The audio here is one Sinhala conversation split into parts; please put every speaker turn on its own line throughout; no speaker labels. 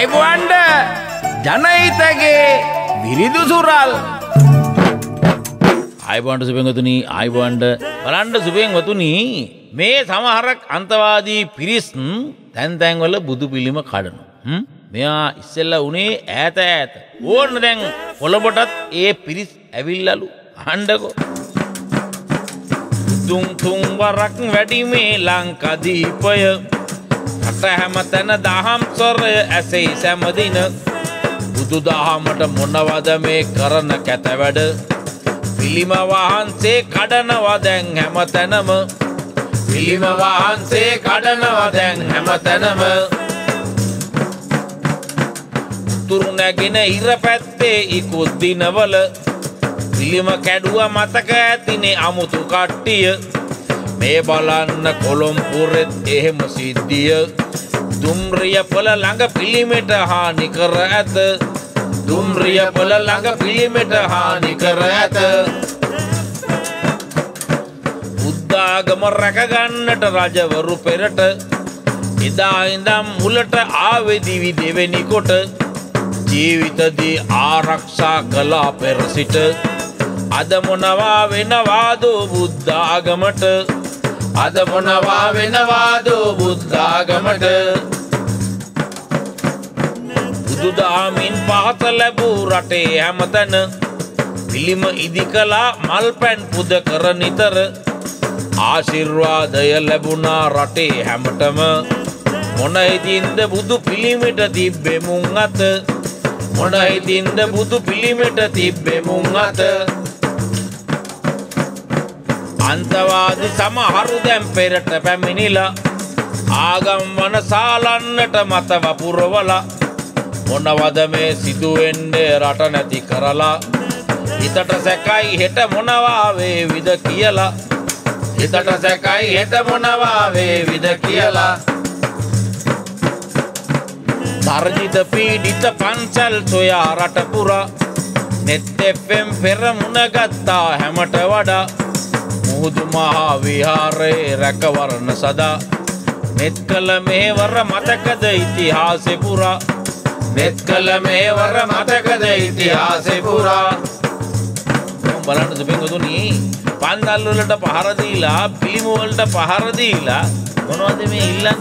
අයිබුවන්ඩ ජනහිතගේ විරිදු සුරල් අයිබන්ට සුපෙන්ගතුනී අයිබන්ඩ බලන්ඩ සුපෙන් වතුනී මේ සමහරක් අන්තවාදී පිරිස් තැන්තැන්වල බුදු පිළිම කඩනු. මෙයා ඉස්සෙල්ල උනේ ඇත ඇත. ඕන්න දැන් පොළබොටත් ඒ පිරිස් ඇවිල්ලලු අහන්ඩකෝ. දුම් තුම් වරක් වැඩිමේ ලංකදීපය රට හැම තැන දහම් සොරය ඇසෙයි සැමදින බුදු දහමට මොනවද මේ කරන කැතවැඩ? පිළිම වහන්සේ කඩනවා දැන් හැම තැනම. පිළිම වහන්සේ කඩනවා දැන් හැම තැනම. උතුරු නැගෙන ඉර පැත්තේ ඉකුත් දිනවල. පිළිම කැඩුව මතක ඇතිනේ අමුතු කට්ටිය. මේ බලන්න කොළොම්පුරෙත් එහෙම සිද්ධිය. දුම්රියපල ළඟ පිළිමෙට හානි කර ඇත. දුම්රියපල ළඟ පිළිමෙට හානි කර ඇත. බුද්ධාගම රැකගන්නට රජවරු පෙරට. එදා ඉඳම් මුලට ආවෙදිවි දෙවෙනි කොට. ජීවිතදී ආරක්ෂා කලා පෙර සිට. අද මොනවා වෙනවාදෝ බුද්ධාගමට? අද මොනවා වෙනවාදෝ බුද්ධාගමට? බුදුදහමින් පහත ලැබූ රටේ හැමතැන පිළිම ඉදි කලා මල් පැන් පුද කර නිතර. ආශිර්වාදය ලැබුණා රටේ හැමටම මොනහිතින්ද බුදු පිළිමිට තිබ්බෙමුන් අත? මොනහිතින්ද බුදු පිළිමිට තිබ්බෙමුන් අත? අන්තවාද සමහරු දැම් පෙරට පැමිණිලා. ආගම් වන සාලන්නට මත වපුරවල මොනවද මේ සිදුවෙන්නේ රට නැති කරලා. හිතට සැකයි හෙට මොනවාවේ විද කියලා. හිතට සැකයි හෙට මොනවාවේ විද කියලා. තර්ජිත පීඩිත පන්සල් සොයා රටපුරා නෙත්තෙෆෙම් පෙරමුණ ගත්තා හැමට වඩා. මුහුදු මහා විහාරයේ රැකවරණ සදා. නෙත් කළ මේවර මතකද ඉතිහාසෙ පුරා. නෙත් කළ මේවර මතකද ඉතිහාසෙ පුරා. බලන්න සුපින්ගතුනී පන්දල්වලට පහරදීලා පිළිමුවලට පහරදීලා මොනවද මේ ඉල්ලන්න?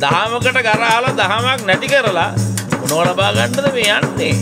දහමකට ගරහලා දහමක් නැති කරලා මොනව ලබා ගන්නද මේ යන්නේ?